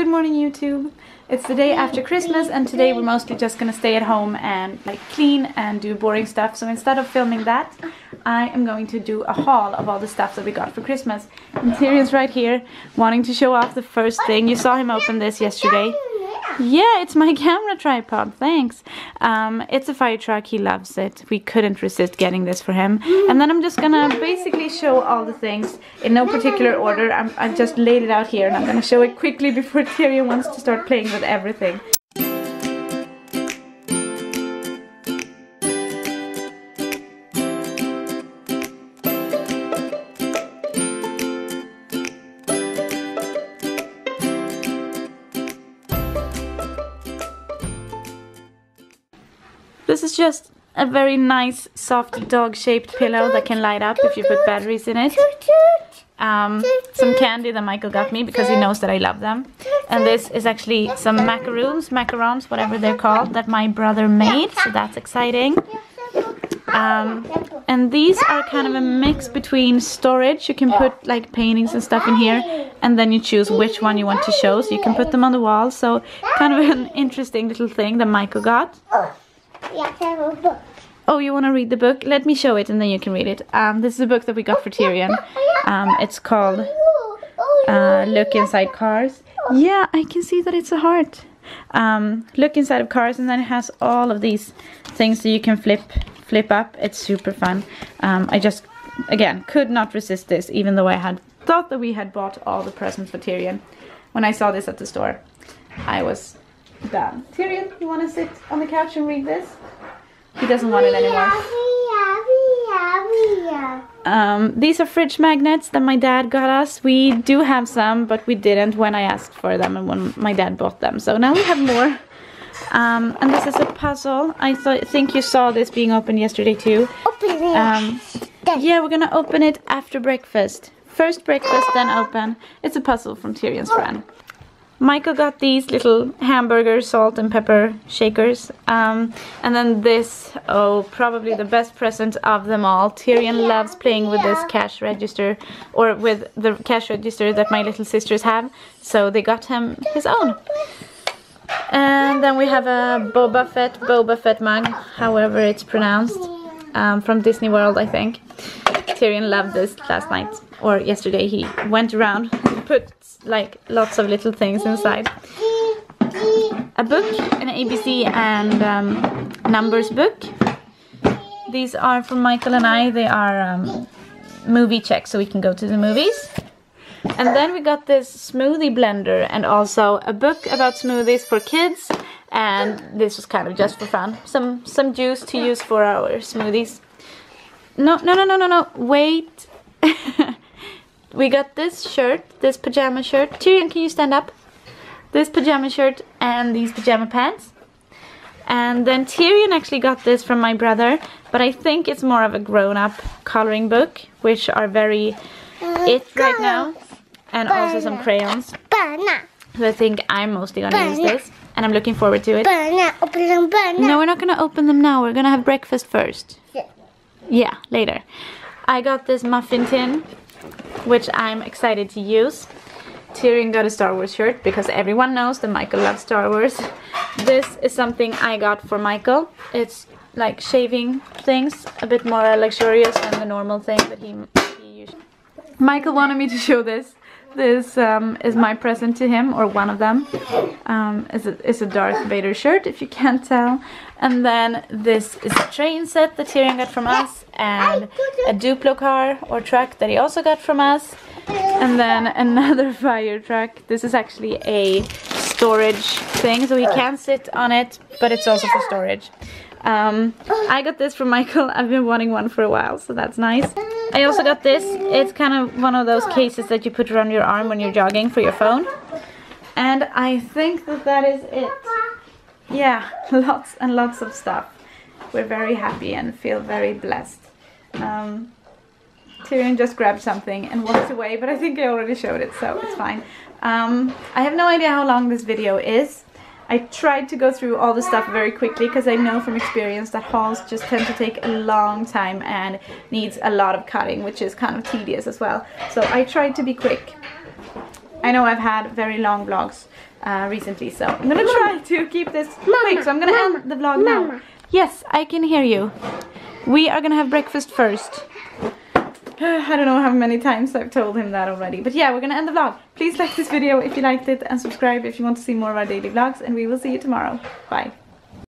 Good morning YouTube. It's the day after Christmas and today we're mostly just gonna stay at home and like clean and do boring stuff. So instead of filming that, I am going to do a haul of all the stuff that we got for Christmas. And Tyrion's right here wanting to show off the first thing. You saw him open this yesterday. Yeah, it's my camera tripod, thanks. Um, it's a fire truck, he loves it. We couldn't resist getting this for him. And then I'm just gonna basically show all the things in no particular order. I'm, I just laid it out here and I'm gonna show it quickly before Tyrion wants to start playing with everything. This is just a very nice soft dog shaped pillow that can light up if you put batteries in it. Um, some candy that Michael got me because he knows that I love them. And this is actually some macaroons, macarons, whatever they're called, that my brother made, so that's exciting. Um, and these are kind of a mix between storage, you can put like paintings and stuff in here, and then you choose which one you want to show, so you can put them on the wall. So kind of an interesting little thing that Michael got. Oh, you want to read the book? Let me show it and then you can read it. Um, this is a book that we got for Tyrion. Um, it's called uh, Look Inside Cars. Yeah, I can see that it's a heart. Um, look inside of cars and then it has all of these things that you can flip flip up. It's super fun. Um, I just, again, could not resist this even though I had thought that we had bought all the presents for Tyrion. When I saw this at the store, I was done. Tyrion, you want to sit on the couch and read this? He doesn't want it anymore. Um, these are fridge magnets that my dad got us. We do have some, but we didn't when I asked for them and when my dad bought them. So now we have more. Um, and this is a puzzle. I th think you saw this being opened yesterday too. Open it. Um, yeah, we're gonna open it after breakfast. First breakfast, then open. It's a puzzle from Tyrion's friend. Michael got these little hamburger salt and pepper shakers. Um, and then this, oh, probably the best present of them all. Tyrion loves playing with this cash register, or with the cash register that my little sisters have. So they got him his own. And then we have a Boba Fett, Boba Fett mug, however it's pronounced, um, from Disney World, I think. Tyrion loved this last night, or yesterday. He went around, put like lots of little things inside. A book, an ABC and um, numbers book. These are from Michael and I. They are um, movie checks, so we can go to the movies. And then we got this smoothie blender and also a book about smoothies for kids. And this was kind of just for fun. Some some juice to use for our smoothies. No, no, no, no, no, no. Wait. we got this shirt, this pajama shirt. Tyrion, can you stand up? This pajama shirt and these pajama pants. And then Tyrion actually got this from my brother, but I think it's more of a grown-up coloring book, which are very it right now. And also some crayons. Banana. So I think I'm mostly gonna use this. And I'm looking forward to it. Banana. Open the banana. No, we're not gonna open them now. We're gonna have breakfast first. Yeah. Yeah, later. I got this muffin tin, which I'm excited to use. Tyrion got a Star Wars shirt because everyone knows that Michael loves Star Wars. This is something I got for Michael. It's like shaving things, a bit more luxurious than the normal thing that he, he usually... Michael wanted me to show this. This um, is my present to him, or one of them. Um, it's, a, it's a Darth Vader shirt, if you can't tell. And then this is a train set that Tyrion got from us, and a Duplo car or truck that he also got from us. And then another fire truck. This is actually a storage thing, so he can sit on it, but it's also for storage. Um, I got this from Michael. I've been wanting one for a while, so that's nice. I also got this. It's kind of one of those cases that you put around your arm when you're jogging for your phone. And I think that that is it. Yeah, lots and lots of stuff. We're very happy and feel very blessed. Um, Tyrion just grabbed something and walked away, but I think I already showed it, so it's fine. Um, I have no idea how long this video is. I tried to go through all the stuff very quickly because I know from experience that hauls just tend to take a long time and needs a lot of cutting, which is kind of tedious as well. So I tried to be quick. I know I've had very long vlogs uh, recently, so I'm gonna try to keep this quick. So I'm gonna Mama, end the vlog now. Yes, I can hear you. We are gonna have breakfast first. I don't know how many times I've told him that already. But yeah, we're gonna end the vlog. Please like this video if you liked it and subscribe if you want to see more of our daily vlogs and we will see you tomorrow. Bye.